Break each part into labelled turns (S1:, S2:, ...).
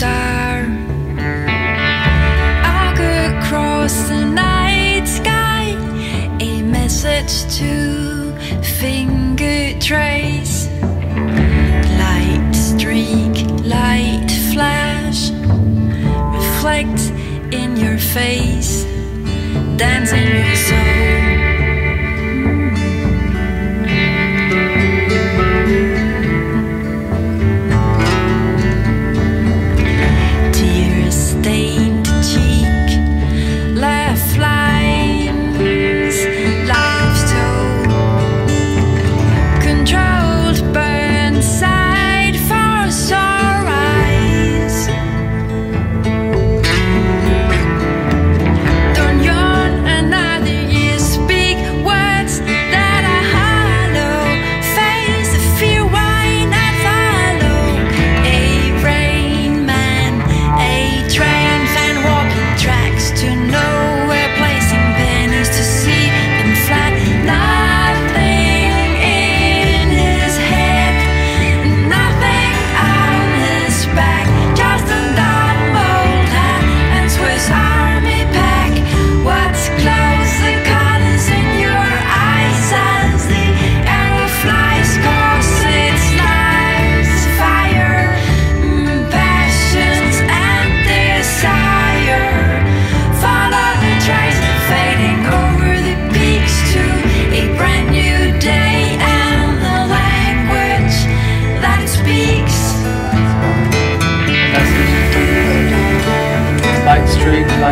S1: fire. I'll go across the night sky, a message to finger trace.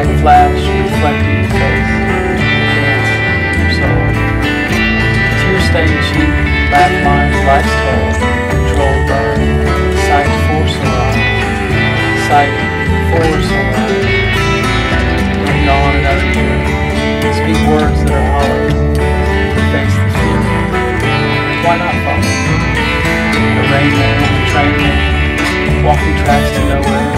S1: Light
S2: flash, reflecting your face. Dance, your soul. Tear stained cheek, laugh lines, life's toll. Control burn, sight force around. Sight force around. Bring on another year. Speak words that are hollow. Face the fear. Why not follow? The rain man, the train man, walking tracks to nowhere.